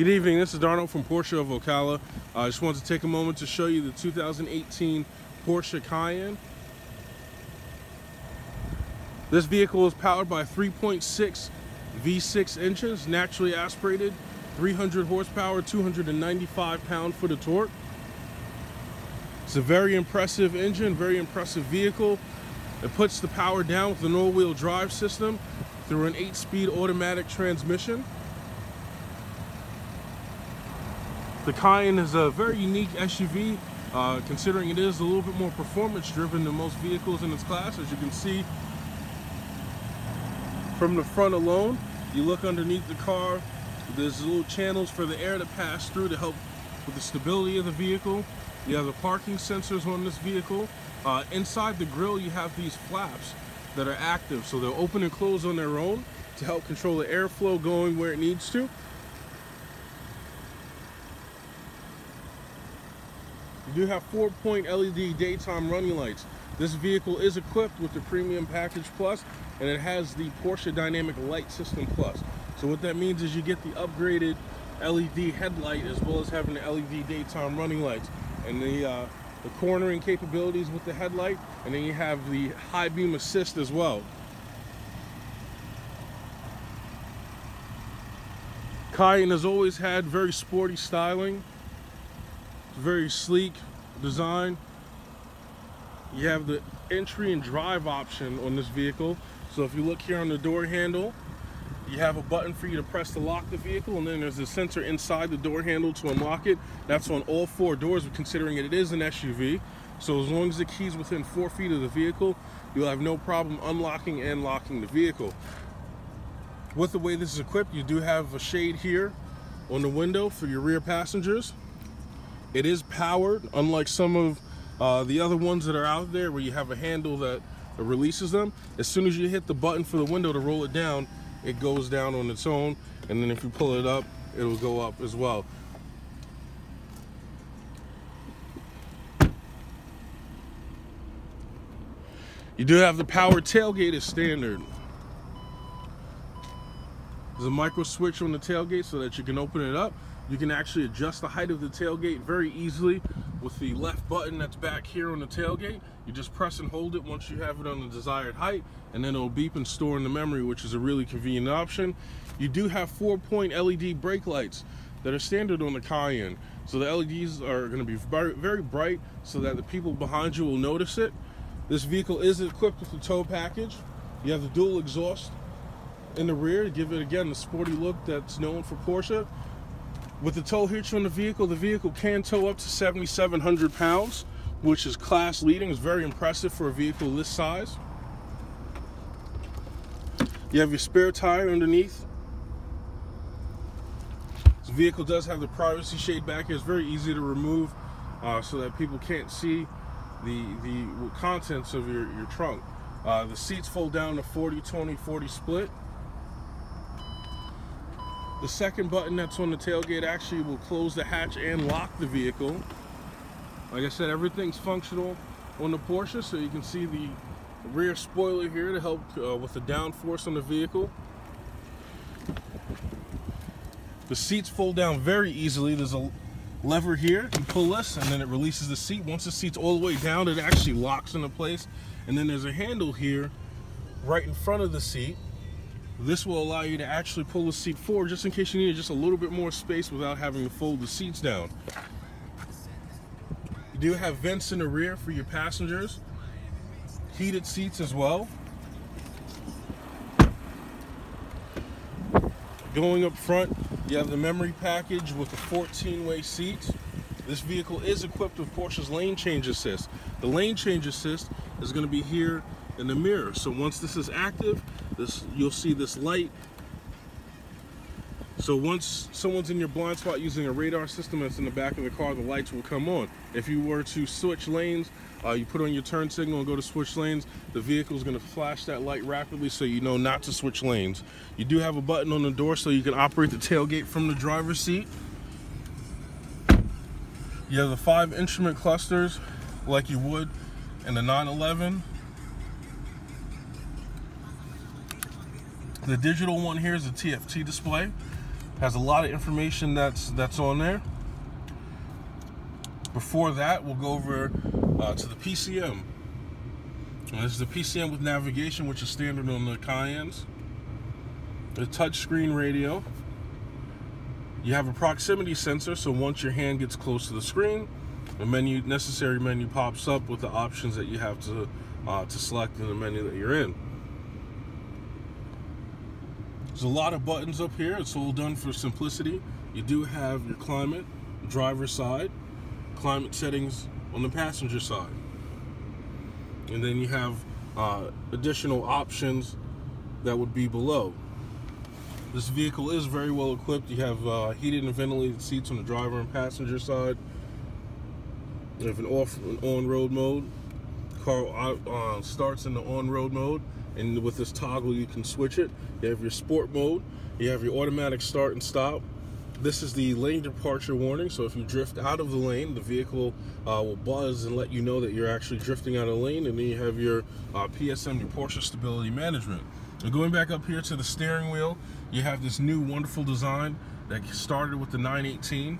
Good evening, this is Darnold from Porsche of Ocala. I just wanted to take a moment to show you the 2018 Porsche Cayenne. This vehicle is powered by 3.6 V6 engines, naturally aspirated, 300 horsepower, 295 pound-foot of torque. It's a very impressive engine, very impressive vehicle. It puts the power down with an all-wheel drive system through an 8-speed automatic transmission. The Cayenne is a very unique SUV, uh, considering it is a little bit more performance driven than most vehicles in its class. As you can see from the front alone, you look underneath the car, there's little channels for the air to pass through to help with the stability of the vehicle. You have the parking sensors on this vehicle. Uh, inside the grille, you have these flaps that are active, so they'll open and close on their own to help control the airflow going where it needs to. You do have four point LED daytime running lights. This vehicle is equipped with the Premium Package Plus and it has the Porsche Dynamic Light System Plus. So what that means is you get the upgraded LED headlight as well as having the LED daytime running lights and the uh, the cornering capabilities with the headlight and then you have the high beam assist as well. Cayenne has always had very sporty styling very sleek design. You have the entry and drive option on this vehicle. So if you look here on the door handle, you have a button for you to press to lock the vehicle and then there's a sensor inside the door handle to unlock it. That's on all four doors considering it is an SUV. So as long as the key's within four feet of the vehicle, you'll have no problem unlocking and locking the vehicle. With the way this is equipped, you do have a shade here on the window for your rear passengers. It is powered, unlike some of uh, the other ones that are out there where you have a handle that releases them. As soon as you hit the button for the window to roll it down, it goes down on its own. And then if you pull it up, it'll go up as well. You do have the power tailgate as standard. There's a micro switch on the tailgate so that you can open it up. You can actually adjust the height of the tailgate very easily with the left button that's back here on the tailgate. You just press and hold it once you have it on the desired height and then it'll beep and store in the memory which is a really convenient option. You do have four point LED brake lights that are standard on the Cayenne. So the LEDs are going to be very, very bright so that the people behind you will notice it. This vehicle is equipped with the tow package. You have the dual exhaust in the rear to give it again the sporty look that's known for Porsche. With the tow hitch on the vehicle, the vehicle can tow up to 7,700 pounds, which is class leading. It's very impressive for a vehicle this size. You have your spare tire underneath. This vehicle does have the privacy shade back here. It's very easy to remove uh, so that people can't see the, the contents of your, your trunk. Uh, the seats fold down to 40, 20, 40 split. The second button that's on the tailgate actually will close the hatch and lock the vehicle. Like I said, everything's functional on the Porsche, so you can see the rear spoiler here to help uh, with the downforce on the vehicle. The seats fold down very easily. There's a lever here. You pull this and then it releases the seat. Once the seat's all the way down, it actually locks into place. And then there's a handle here right in front of the seat this will allow you to actually pull the seat forward just in case you need just a little bit more space without having to fold the seats down. You do have vents in the rear for your passengers. Heated seats as well. Going up front, you have the memory package with the 14-way seats. This vehicle is equipped with Porsche's lane change assist. The lane change assist is going to be here in the mirror. So once this is active, this you'll see this light. So once someone's in your blind spot using a radar system that's in the back of the car, the lights will come on. If you were to switch lanes, uh, you put on your turn signal and go to switch lanes, the vehicle is going to flash that light rapidly so you know not to switch lanes. You do have a button on the door so you can operate the tailgate from the driver's seat. You have the five instrument clusters like you would in the 911. The digital one here is a TFT display. Has a lot of information that's that's on there. Before that, we'll go over uh, to the PCM. And this is the PCM with navigation, which is standard on the Cayennes. The touchscreen radio. You have a proximity sensor, so once your hand gets close to the screen, the menu necessary menu pops up with the options that you have to uh, to select in the menu that you're in. There's a lot of buttons up here. It's all done for simplicity. You do have your climate, driver side, climate settings on the passenger side. And then you have uh, additional options that would be below. This vehicle is very well equipped. You have uh, heated and ventilated seats on the driver and passenger side. You have an off and on-road mode. Car uh, uh, starts in the on-road mode, and with this toggle you can switch it. You have your sport mode. You have your automatic start and stop. This is the lane departure warning, so if you drift out of the lane, the vehicle uh, will buzz and let you know that you're actually drifting out of lane, and then you have your uh, PSM, your Porsche Stability Management. And going back up here to the steering wheel, you have this new wonderful design that started with the 918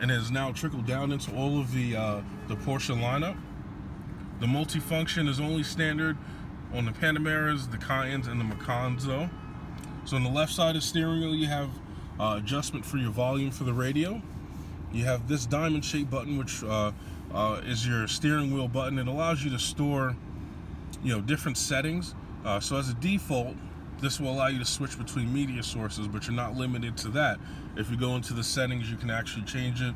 and has now trickled down into all of the, uh, the Porsche lineup. The multifunction is only standard on the Panameras, the Cayennes, and the Macans though. So on the left side of the steering wheel, you have uh, adjustment for your volume for the radio. You have this diamond shaped button, which uh, uh, is your steering wheel button. It allows you to store, you know, different settings. Uh, so as a default, this will allow you to switch between media sources, but you're not limited to that. If you go into the settings, you can actually change it.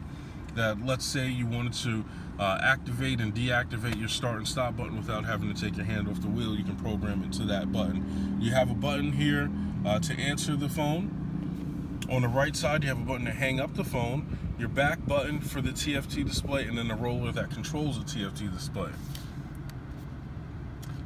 That let's say you wanted to uh, activate and deactivate your start and stop button without having to take your hand off the wheel, you can program it to that button. You have a button here uh, to answer the phone. On the right side, you have a button to hang up the phone, your back button for the TFT display, and then the roller that controls the TFT display.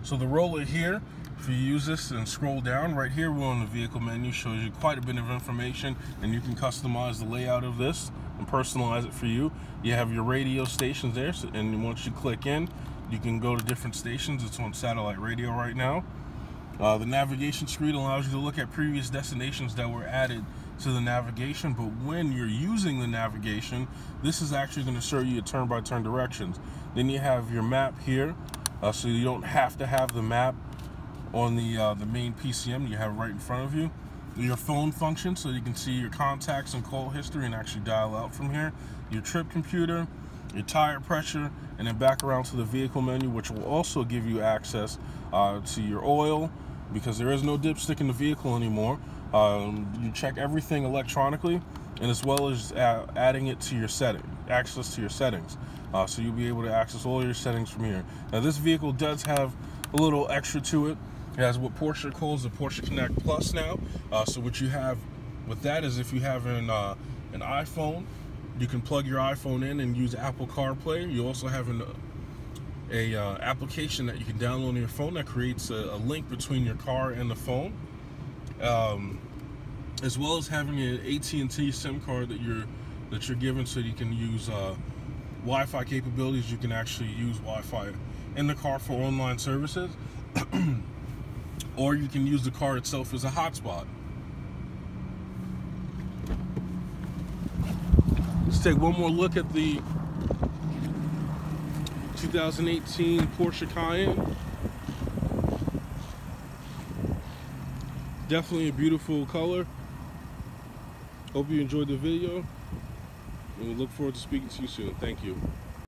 So the roller here, if you use this and scroll down, right here we're on the vehicle menu, shows you quite a bit of information, and you can customize the layout of this and personalize it for you. You have your radio stations there, and once you click in, you can go to different stations. It's on satellite radio right now. Uh, the navigation screen allows you to look at previous destinations that were added to the navigation, but when you're using the navigation, this is actually going to show you turn-by-turn -turn directions. Then you have your map here, uh, so you don't have to have the map on the uh, the main PCM you have right in front of you. Your phone function, so you can see your contacts and call history and actually dial out from here. Your trip computer, your tire pressure, and then back around to the vehicle menu, which will also give you access uh, to your oil, because there is no dipstick in the vehicle anymore. Um, you check everything electronically, and as well as uh, adding it to your setting, access to your settings. Uh, so you'll be able to access all your settings from here. Now this vehicle does have a little extra to it. It has what Porsche calls the Porsche Connect Plus now. Uh, so what you have with that is if you have an, uh, an iPhone, you can plug your iPhone in and use Apple CarPlay. You also have an a uh, application that you can download on your phone that creates a, a link between your car and the phone, um, as well as having an AT&T SIM card that you're that you're given so you can use uh, Wi-Fi capabilities. You can actually use Wi-Fi in the car for online services, or you can use the car itself as a hotspot. Let's take one more look at the 2018 Porsche Cayenne. Definitely a beautiful color. Hope you enjoyed the video. And we look forward to speaking to you soon. Thank you.